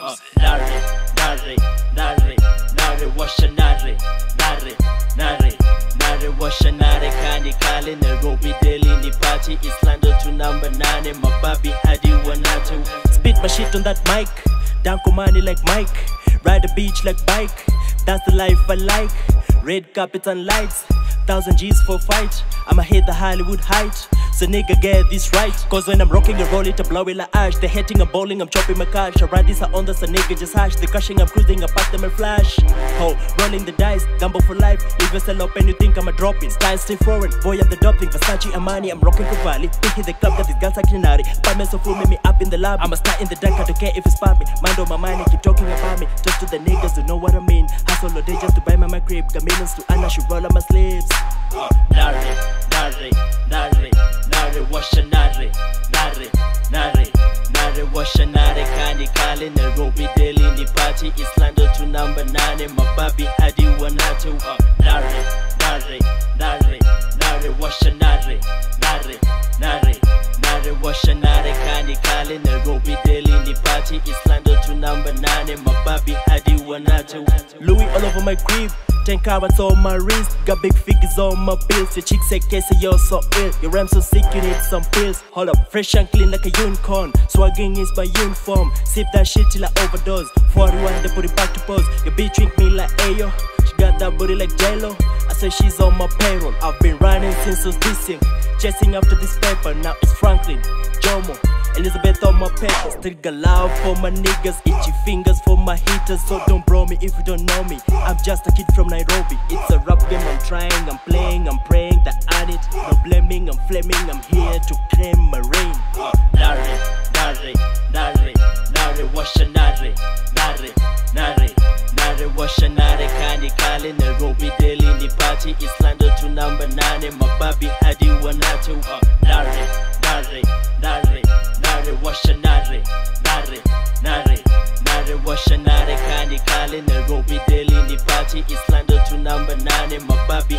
Uh, nare, nare, nare, nare, washa nare, nare, nare, nare, washa nare, kani kale, Nairobi, daily, ni party, Eastlando to number nine, mababi hadi wanatu. Spit my shit on that mic, danko money like Mike, ride the beach like bike, that's the life I like. Red carpet and lights, thousand G's for fight. I'ma hit the Hollywood height. So nigga get this right Cause when I'm rocking and rolling to blow it like ash They hating I'm bowling, I'm chopping my cash. I ride this are on the so nigga just hash. They crushing, I'm cruising, I pass them and flash. Ho, rolling the dice, gamble for life. Leave yourself up and you think I'ma drop it Style stay foreign, boy I'm the dope thing Versace, Armani, I'm rocking Cavalli Big hit the club, got these girls acting naughty Five so full, make me up in the lab I'ma start in the dark, I don't care if it's spot me. Mind on my mind, and keep talking about me. Just to the niggas who know what I mean. Hustle all day just to buy my, my crib. Got millions to earn, I should roll on my sleeves. Uh, nare, washa nare, nare, nare, nare, washa nare, kani kale, Nairobi, daily, ni party, Eastlando to number nine, mababi hadi wanatu, uh, nare, nare, nare, nare, washa nare, nare, nare, nare, washa nare, kani kale, Nairobi, daily, ni party, Eastlando to number nine, mababi hadi wanatu. Louis all over my crib. Ten carats on my wrist, got big figures on my bills. Your chick say, case you're so ill. Your rhyme so sick, you need some pills. Hold up, fresh and clean like a unicorn. Swagging is my uniform. Sip that shit till I overdose. 41, they put it back to pose. Your bitch drink me like Ayo. She got that booty like J-Lo. I say she's on my payroll. I've been running since I was dissing. Chasing after this paper, now it's Franklin, Jomo. Elizabeth on my paper, still got love for my niggas, itchy fingers for my haters. So don't bro me if you don't know me. I'm just a kid from Nairobi. It's a rap game, I'm trying, I'm playing, I'm praying that I need. No blaming, I'm flaming, I'm here to claim my reign. Uh, nare, nare, nare, nare, washa nare, nare, nare, nare, washa nare, kani kale, Nairobi, daily, ni party, Eastlando to number nine, mababi hadi wanatu. Uh, nare washa nare nare nare nare washa nare. Kani kale Nairobi daily ni party. Eastlando, to number nane mababi